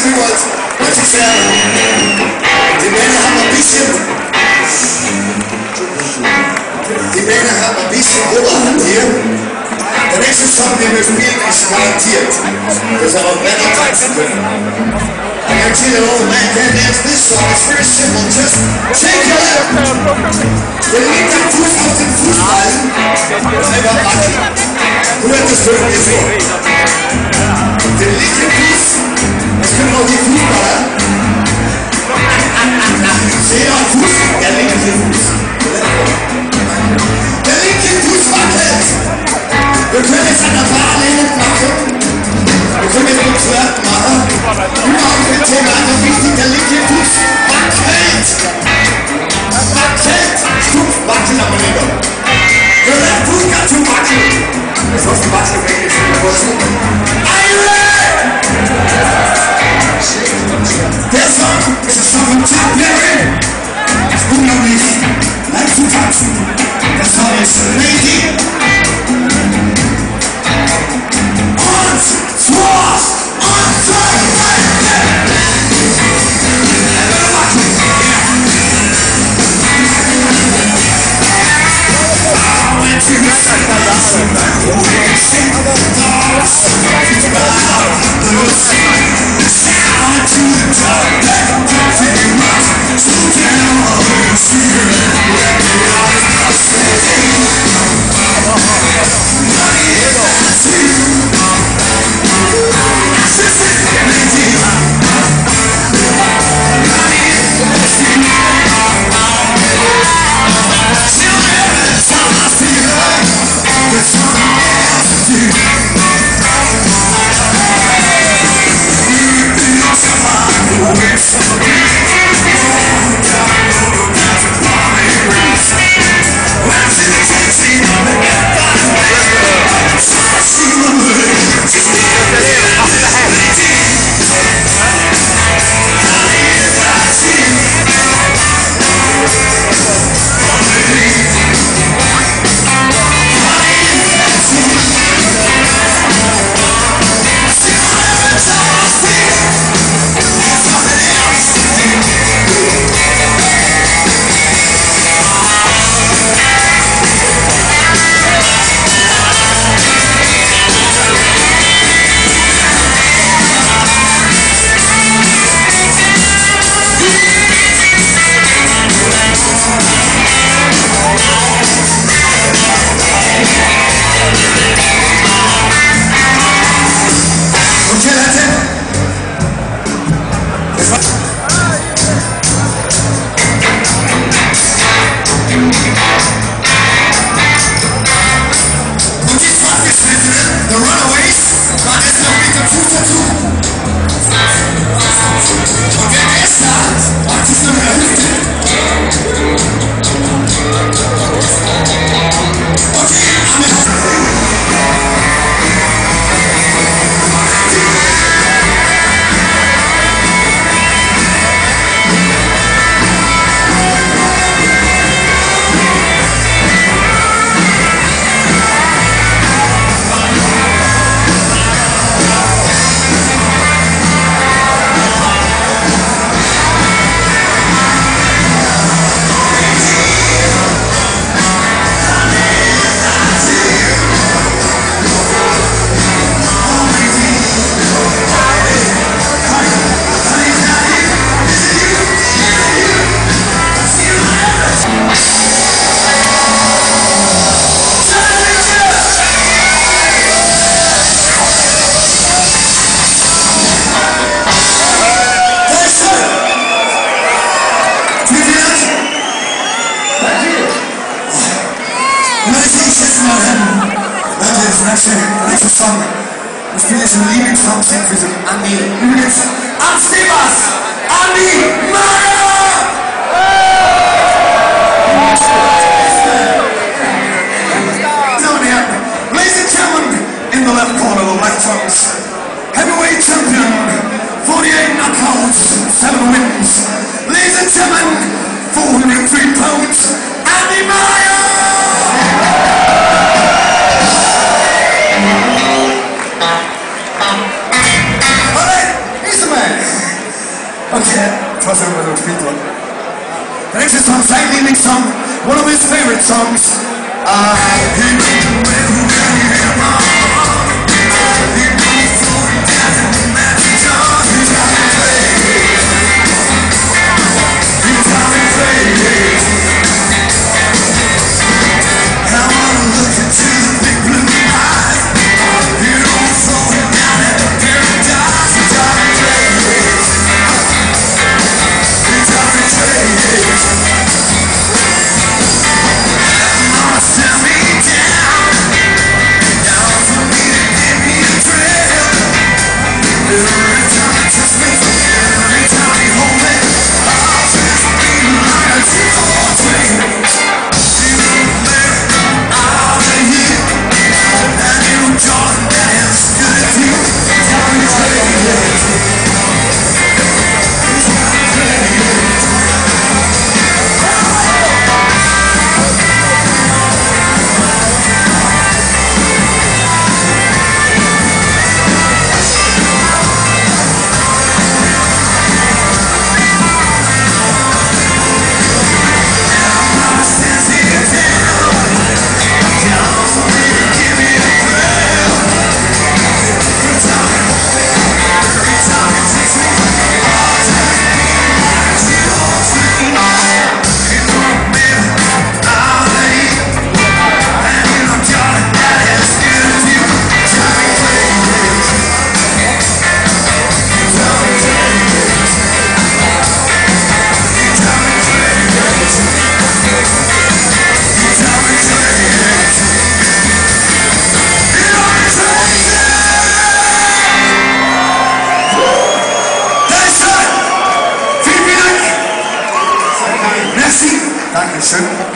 What you say? The man hamabisha. The man hamabisha over here. The nächste Song, den wir spielen, ist garantiert. Das aber Männer tanzen können. I you the old man can dance this song. It's very simple. Just shake your leg. Wenn ihr den Fuß auf den Fuß fallen, selber machen. Hört das sind nur die Fußballer. Jeder Fuß, der linke Fuß. Der linke Fuß wackelt. Wir können jetzt an der Fahrlehne machen. Wir können jetzt nichts mehr machen. Nur auf kein Thema, aber wichtig, der linke Fuß wackelt. Wackelt. Stumpf wackelt aber wieder. Der rechte Fuß kann zu wackeln. Das ist ein Wackelweg, ich bin der Wurzel. Eile! That song is a song I'm Menschen diese Song. Und viele schon lieben Song singen für so Andi Übels. An Stevas! Andi Mann! Dankeschön.